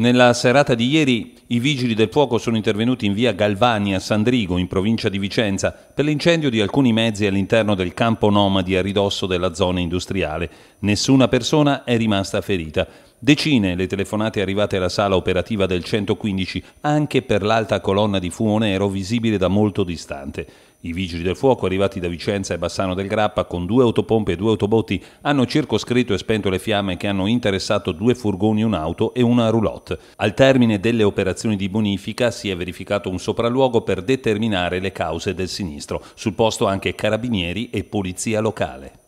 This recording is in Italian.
Nella serata di ieri i vigili del fuoco sono intervenuti in via Galvani a Sandrigo, in provincia di Vicenza, per l'incendio di alcuni mezzi all'interno del campo nomadi a ridosso della zona industriale. Nessuna persona è rimasta ferita. Decine le telefonate arrivate alla sala operativa del 115, anche per l'alta colonna di fumo nero visibile da molto distante. I vigili del fuoco arrivati da Vicenza e Bassano del Grappa con due autopompe e due autobotti hanno circoscritto e spento le fiamme che hanno interessato due furgoni, un'auto e una roulotte. Al termine delle operazioni di bonifica si è verificato un sopralluogo per determinare le cause del sinistro. Sul posto anche carabinieri e polizia locale.